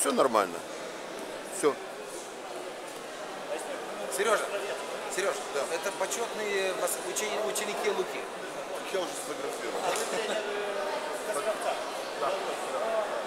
все нормально. Все. Сережа, Сереж, это почетные учени- ученики Луки. Я уже сфотографировал. Давайте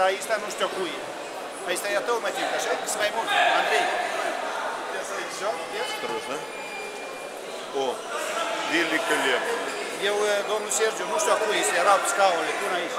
dar aici nu știu cui e. Aici e a tău, mă așa? Sunt mai mult. Andrei. Осторожно. О, великолепно. Eu, domnul Sergiu, nu știu a cui este, erau scaunele până aici.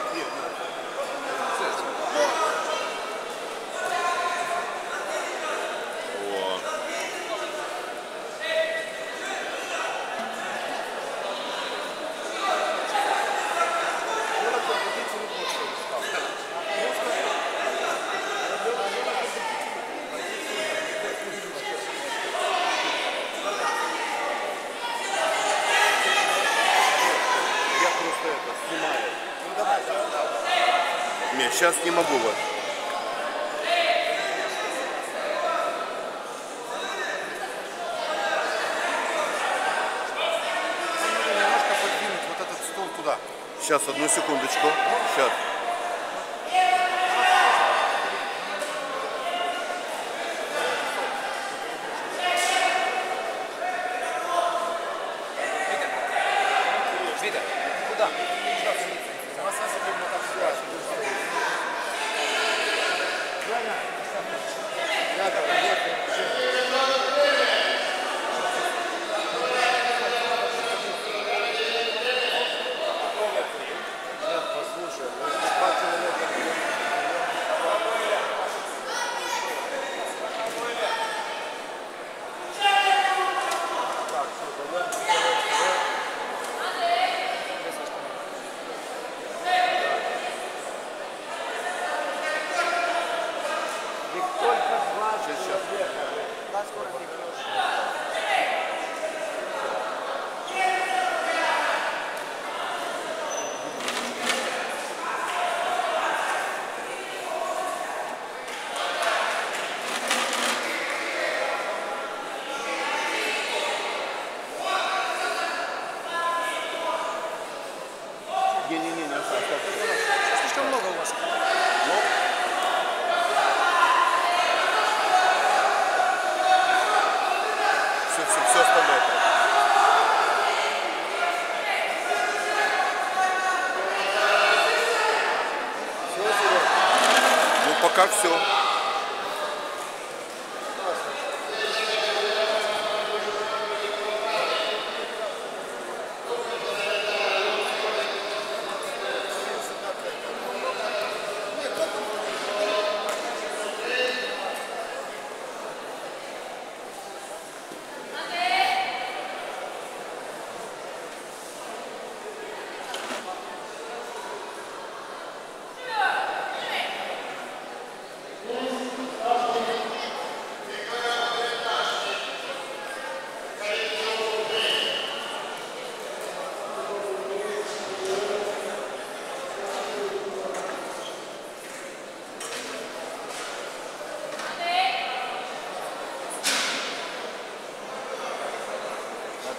Сейчас не могу надо немножко подвинуть вот этот стол туда. Сейчас, одну секундочку. Сейчас.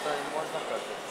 можно как-то.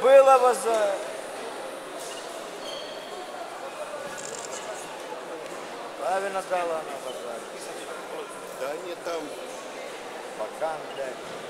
было воз... Правильно дала она возврат. Да не там. Пока, блядь.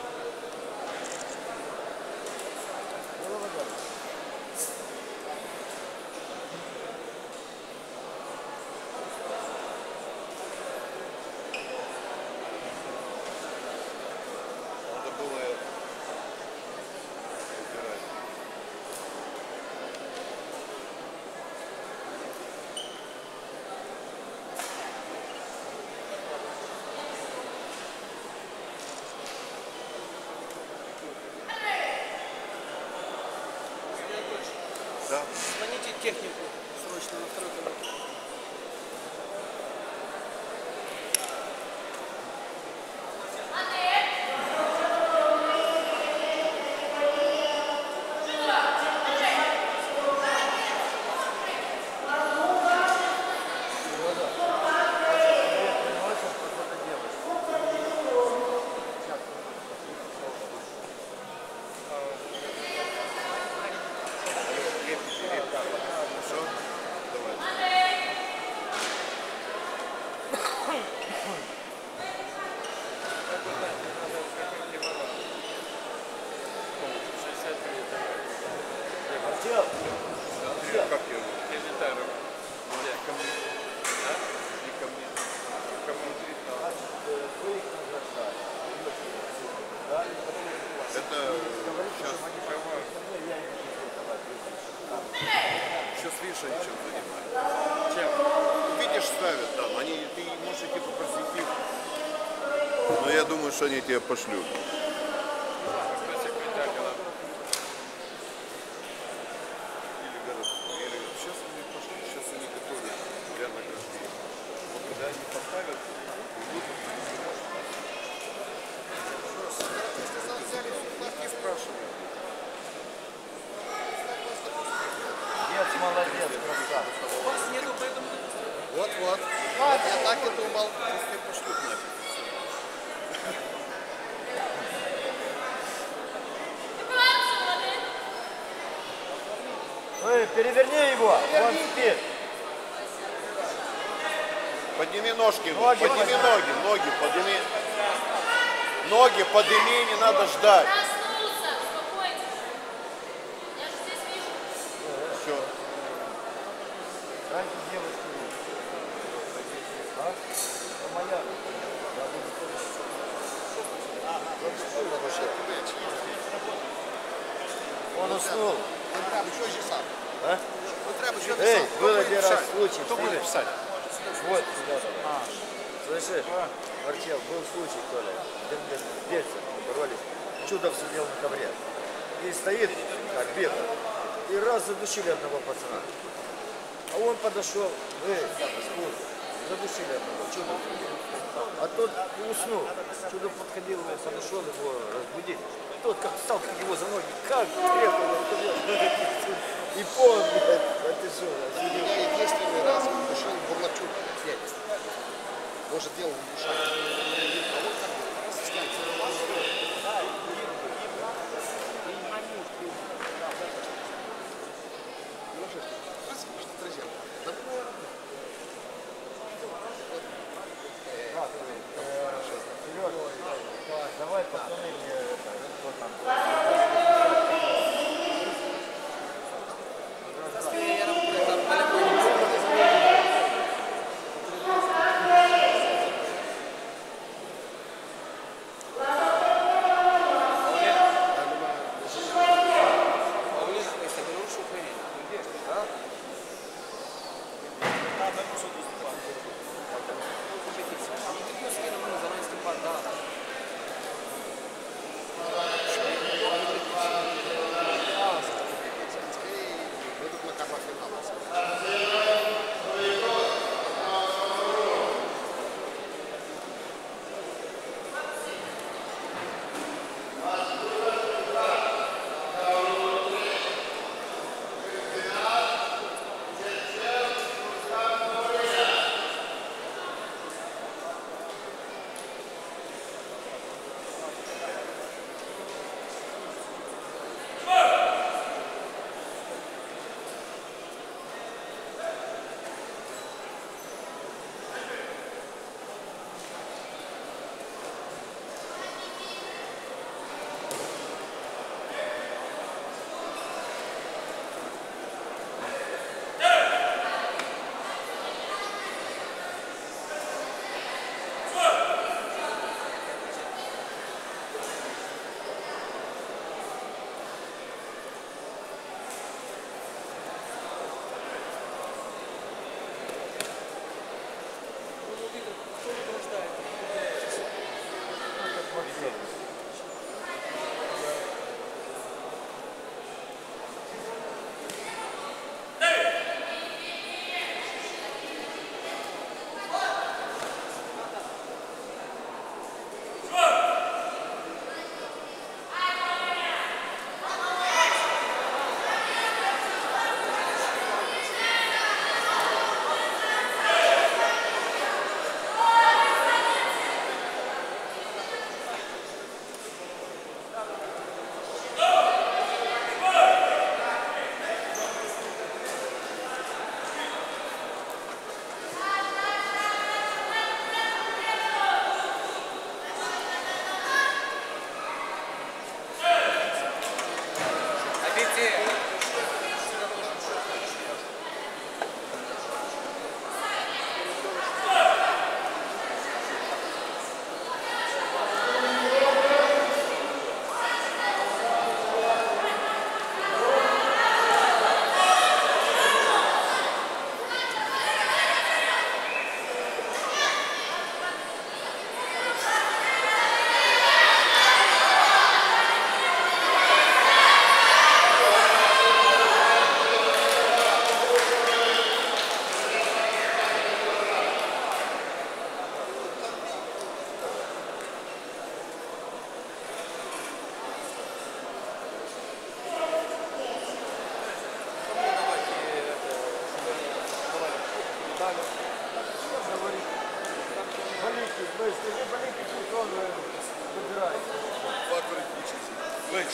Pascoal. Ноги подними, ноги, ноги подними. Ноги подними, не надо ждать. раз задушили одного пацана. А он подошел, вы, задушили одного, чудо. А тот уснул. Чудо подходил, подошел его разбудить. Тот как встал его за ноги, как крепко. И пол, блядь, а ты что? Единственный раз он ушел Бурлачук, Может, делал в ушах.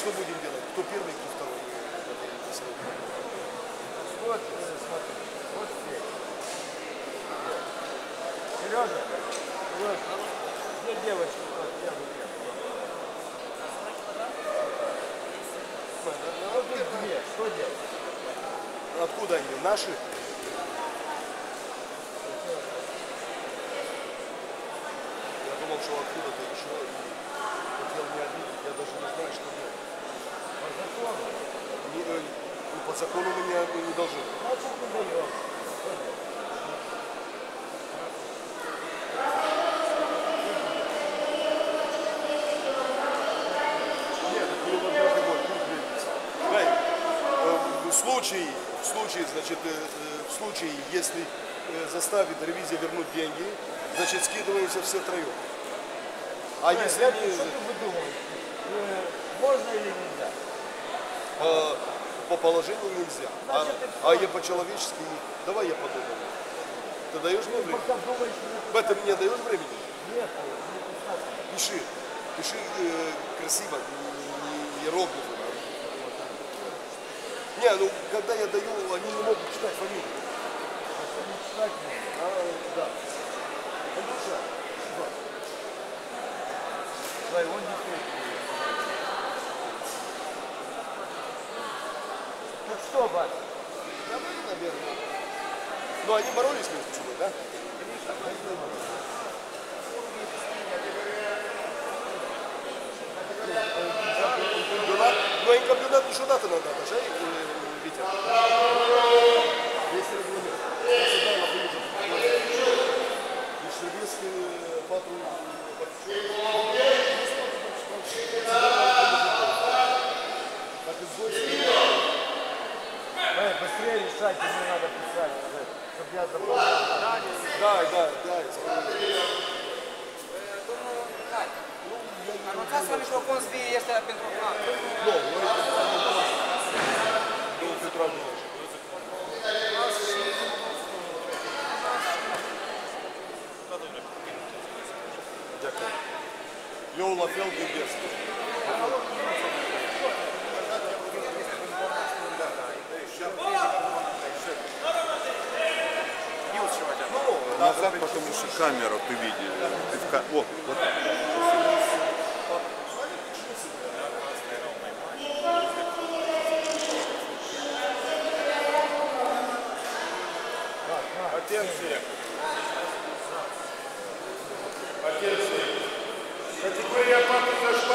Что будем делать? Кто первый, кто второй? Вот, э, смотри, вот здесь. Сережа, вот, где девочка? Вот, ряд. Вот их две, что делать? Откуда они? Наши? Я думал, что откуда-то еще. и Хотел не обидеть, я даже не знаю, что делать. По закону. Не, э, ну, по закону мы не, не должны. Значит, не даем. Что делать? Нет, это не должны быть, тут видится. Ай, э, В случае, в случае, значит, э, э, в случае, если э, заставит ревизия вернуть деньги, значит, скидываемся все троем. А если Я- не, Что ты выдумываешь? Э, Можно или нельзя? э, по положению нельзя. А, и а я по-человечески, давай я подумаю. Ты даешь мне время? В этом мне даешь времени? нет. Пиши. Пиши э, красиво, не, не иероглифы. Не, ну когда я даю, они не могут читать фамилию. Читать. А, да. Андрюша, сюда. Своего не пишет. Ну что, бать? Давай, наверное. Ну, они боролись между собой, да? Ну, им кампионат еще дата надо, да, э, Витя? Есть регламент. Я всегда на приезде. И Шербинский патруль. Так и с Эй, быстрее решайте, мне надо писать, чтобы я запомнил. Да, да, да, я знаю. Domnul Mihai, anunțați la microfon să fie este pentru a. Nu, Domnul Petru Ardeleș. Дякую. Eu la Назад, потому что камеру ты видишь. Ты в ка- О, вот так. Attenție! Atenție! Categoria 44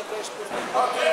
Você transporta. Ok.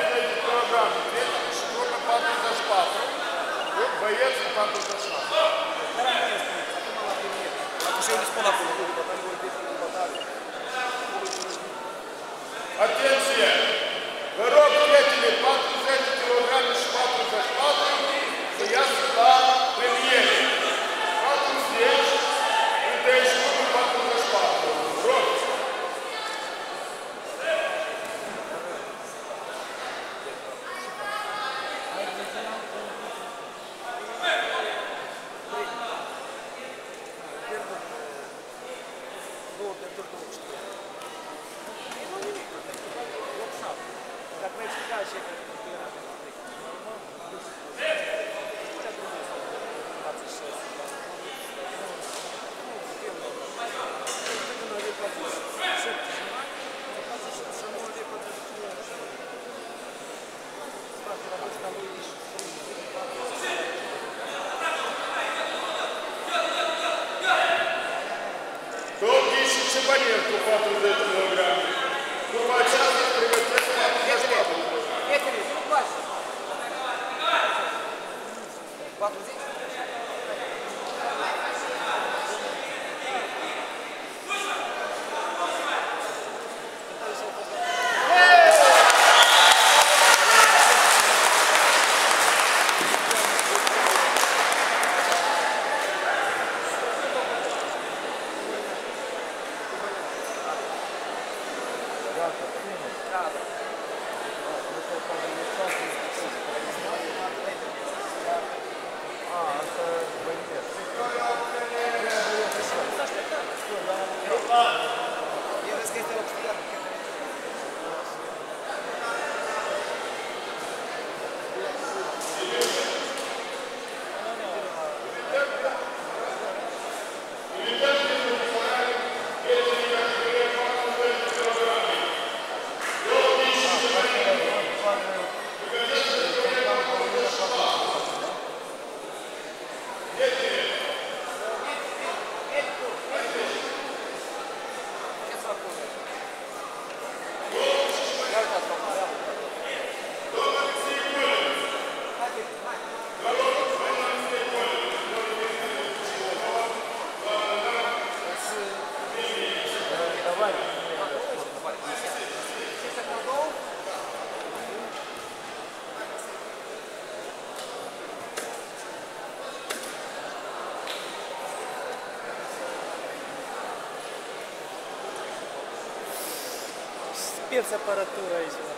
temperatura aí, senhor?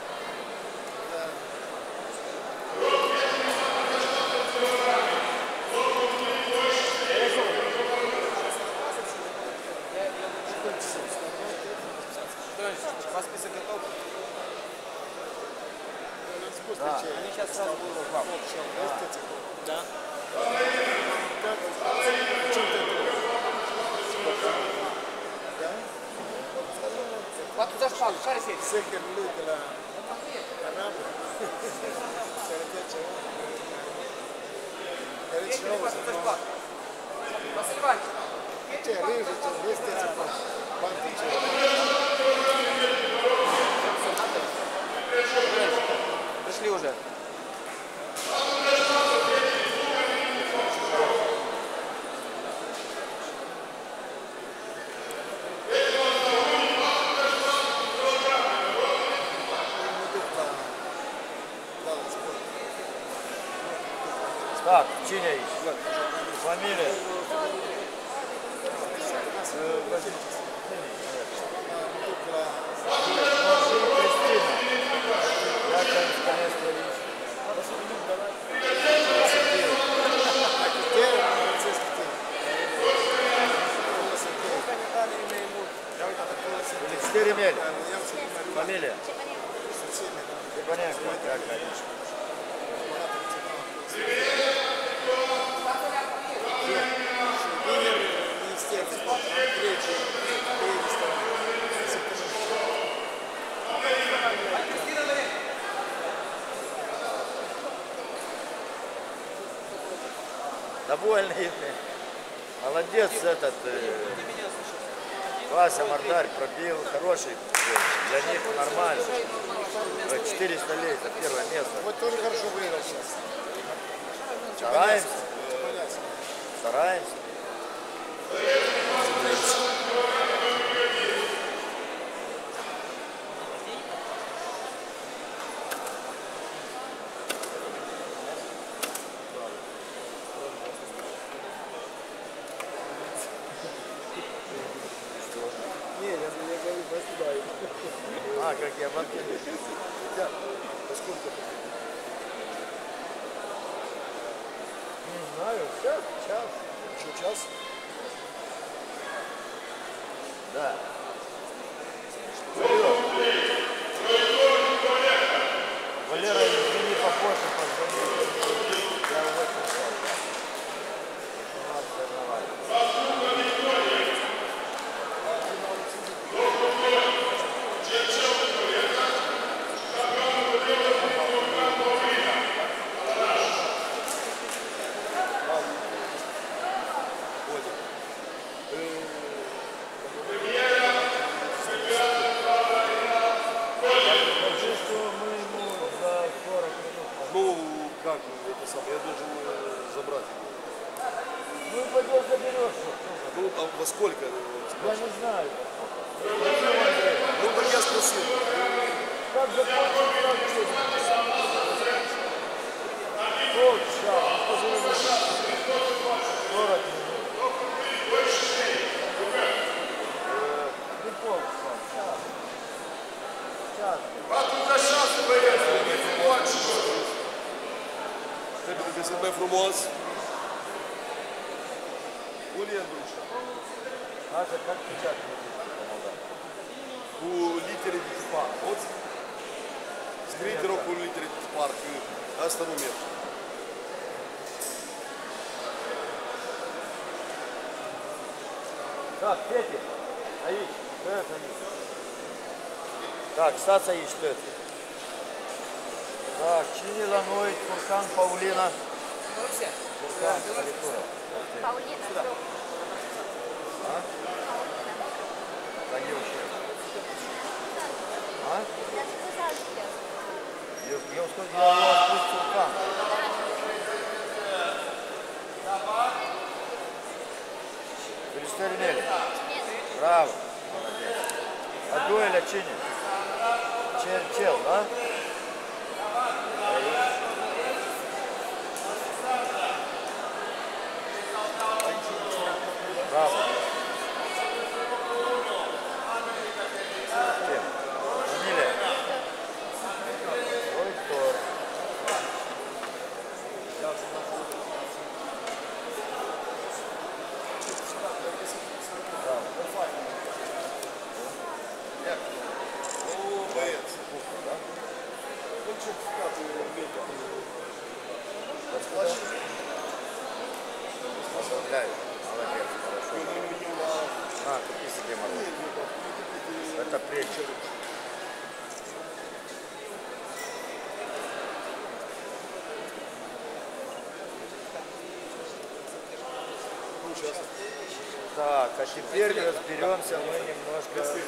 Так, Чиняич. Фамилия. Четыре мель. Фамилия? Степаненко. Степаненко, да, конечно. Довольный. Молодец этот. Э, Вася Мордарь пробил. Хороший. Для них нормально. 400 лет. Это первое место. Вот тоже хорошо выиграл сейчас. Стараемся. Стараемся. я в банке. Да. Не знаю, сейчас, час. Еще час? Да. Так, третий. Аич. Да, Аич. Так, Стас Аич, третий. Так, Чили, Ланой, Куркан, Паулина. Беларусь? Куркан, да, Паулина. Сюда. А? Паулина. А? Я, я услышал, что Куркан. Давай. Шеремели. Браво. Молодец. Адуэля а чинит. Чел, да? Так, а теперь разберемся мы немножко.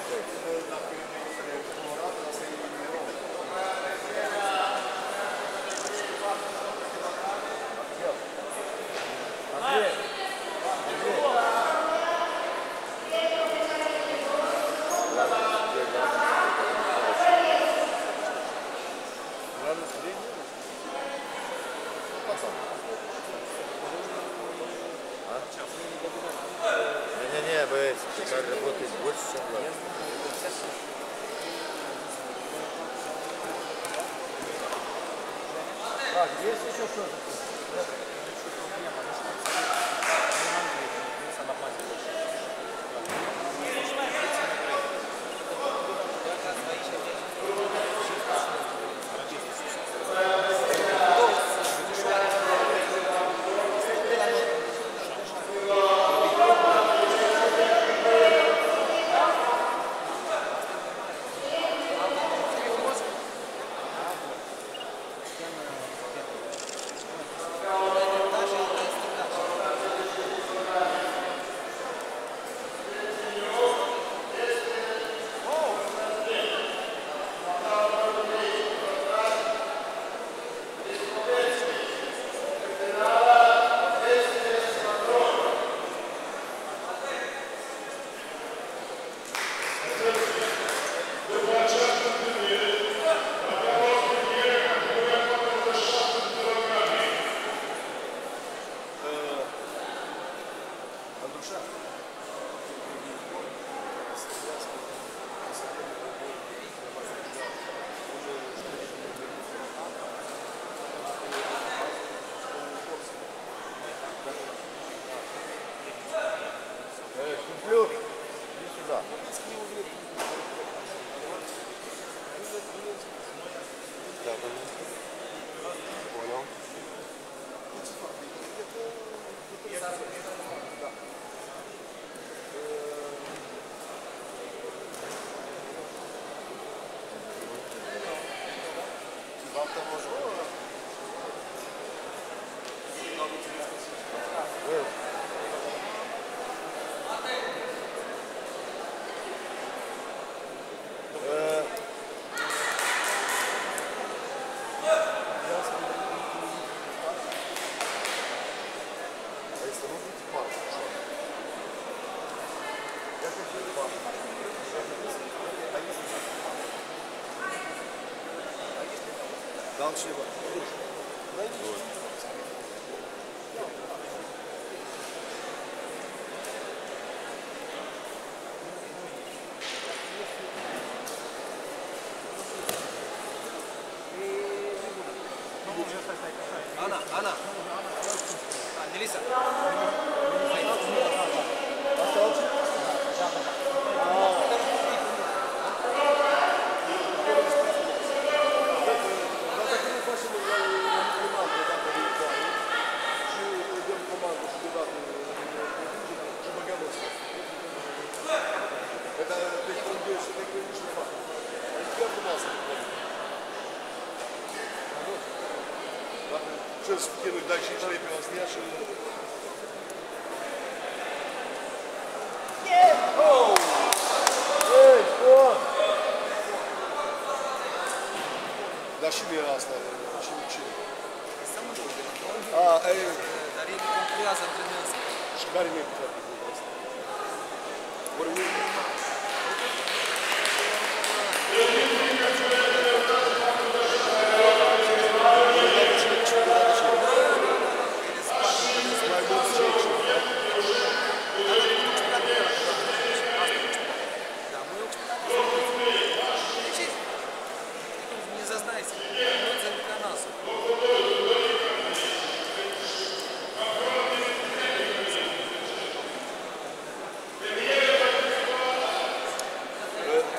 ください。アナアナ。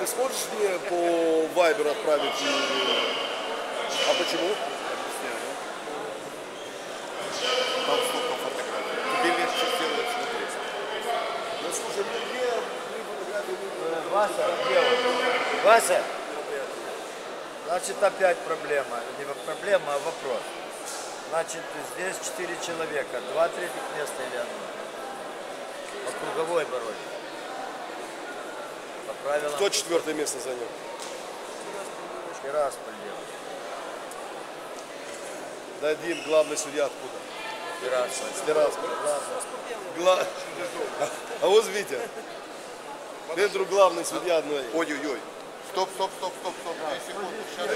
ты сможешь мне по Viber отправить? А почему? Там столько фотографий. Тебе легче сделать смотреть. Ну слушай, мне. Э, Вася. Вася! Значит, опять проблема. Не проблема, а вопрос. Значит, здесь четыре человека. Два третьих места или одно? По круговой дороге правилам. Кто четвертое место занял? Тирасполь делал. Дадим, главный судья откуда? Тирасполь. С Тирасполь. Гла... А вот Витя. Петру главный судья одной. Ой-ой-ой. Стоп, стоп, стоп, стоп, стоп. Две. Сейчас.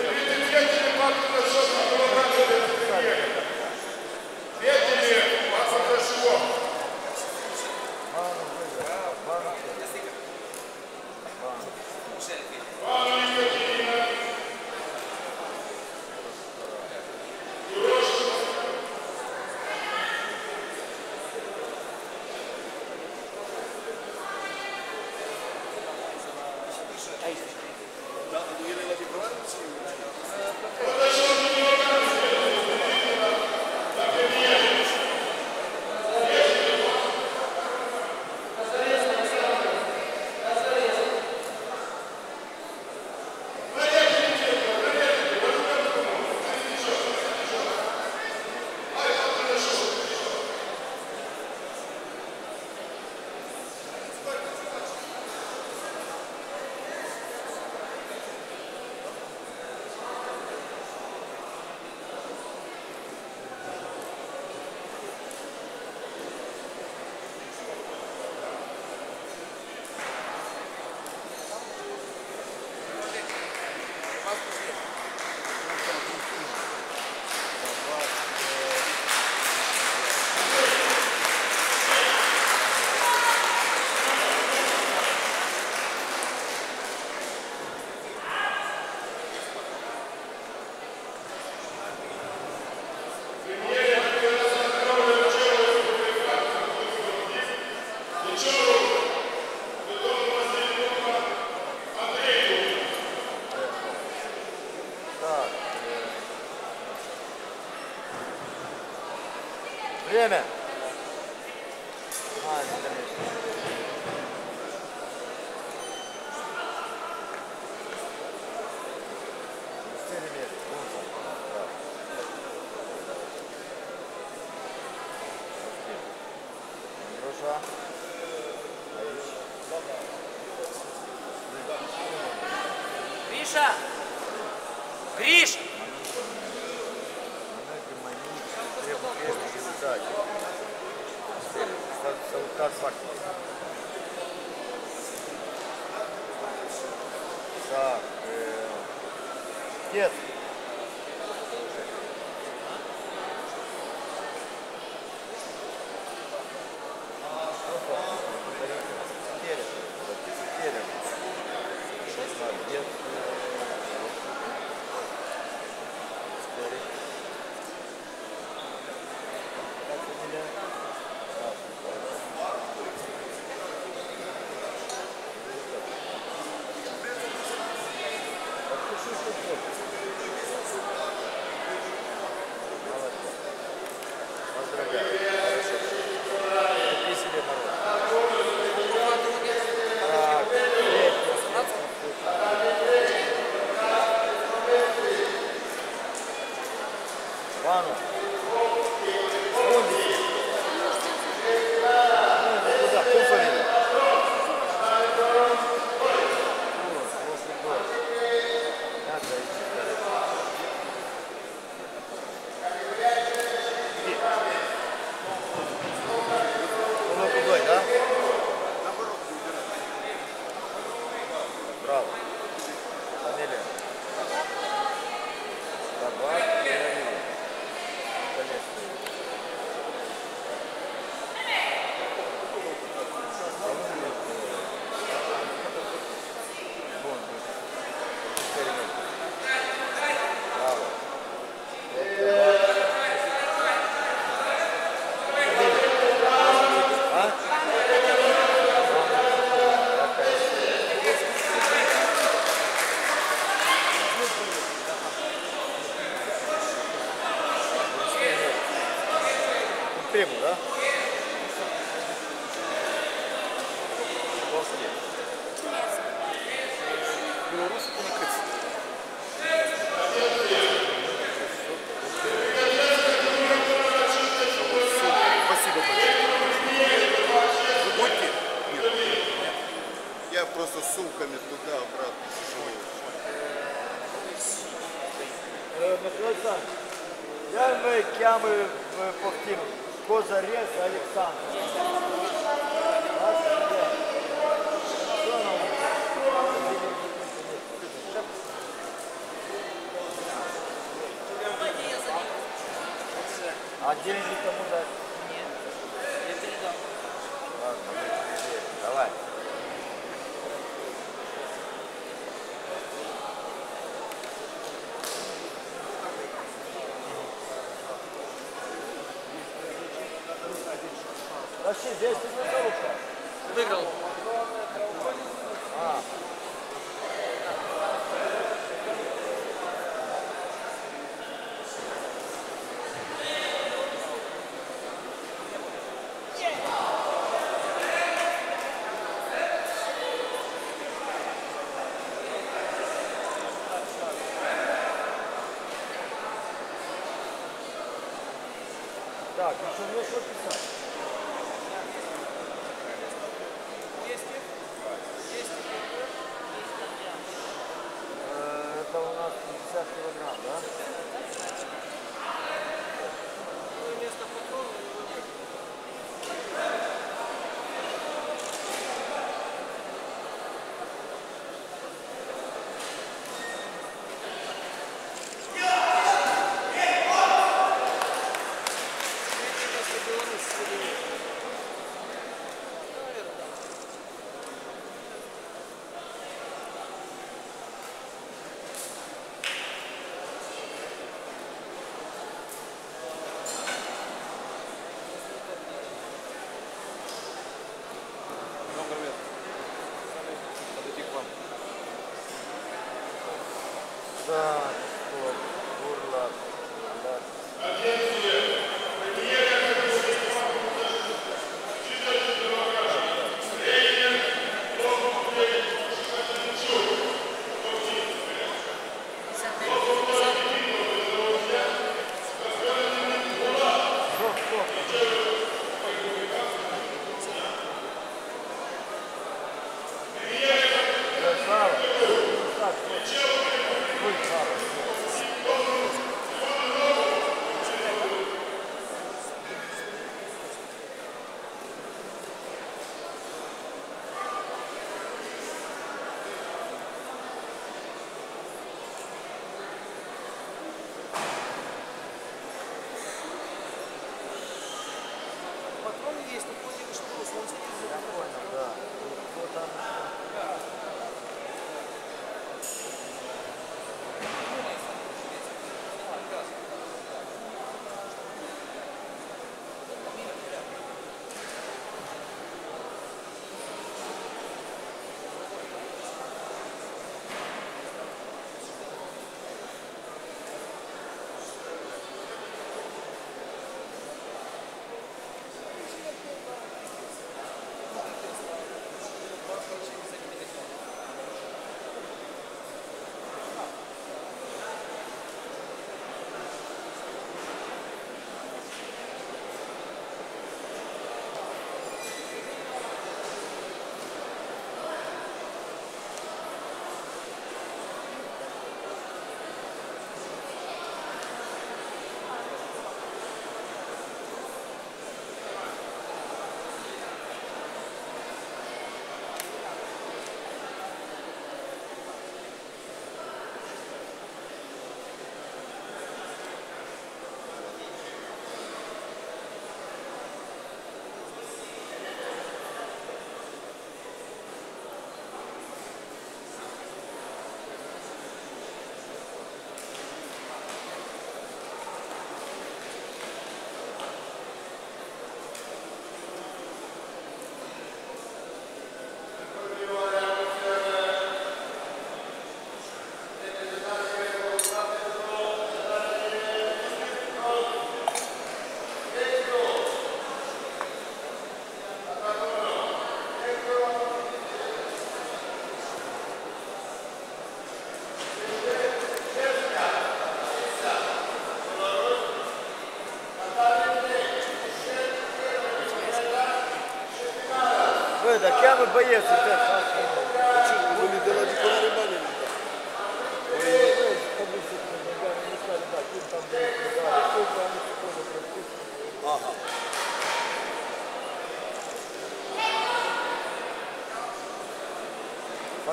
Гриша! Гриш! Так, э, дед. Вообще, здесь ты. Выиграл.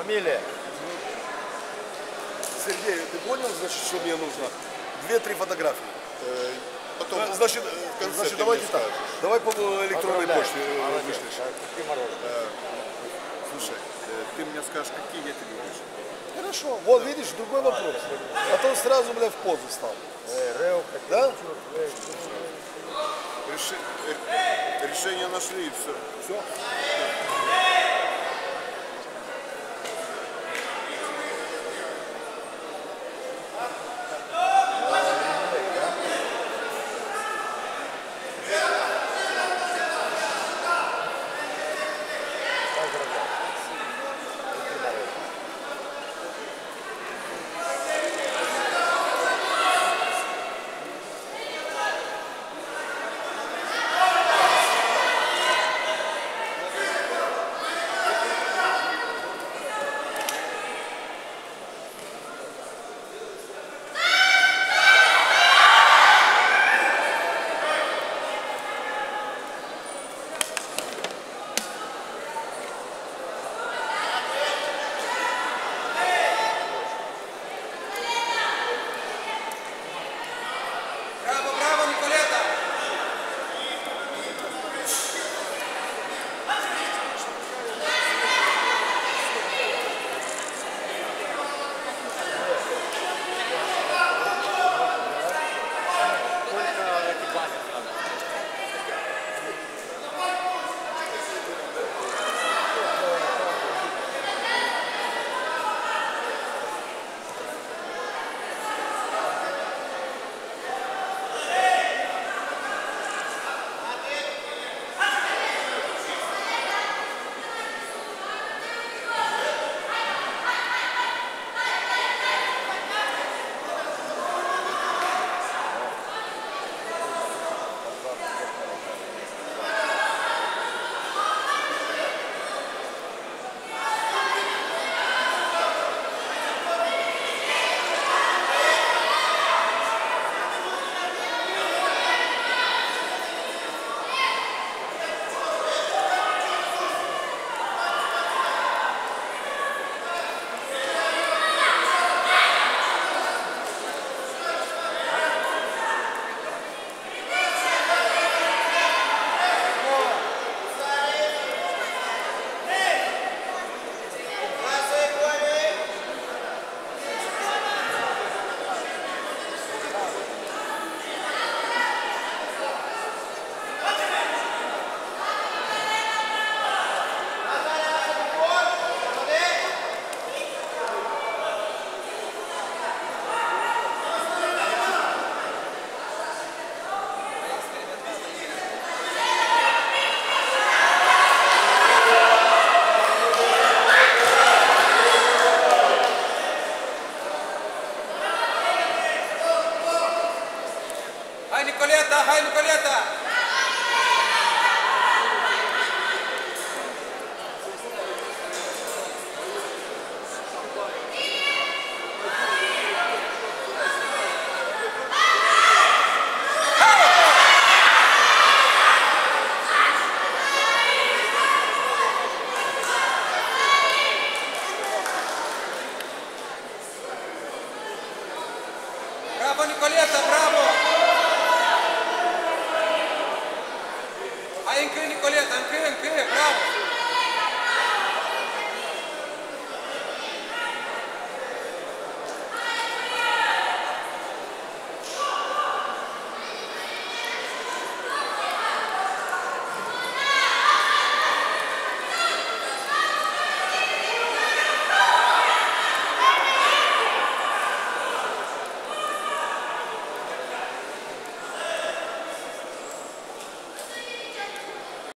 Фамилия? Сергей, ты понял, значит, что мне нужно? Две-три фотографии. Э, Потом, Э, Значит, э, значит давайте так. Давай по электронной почте вышлешь. Слушай, ты мне скажешь, какие я тебе вышлю. Хорошо. Вот видишь, другой вопрос. А то сразу, бля, в позу стал. Да? Реши- решение нашли и все. Все.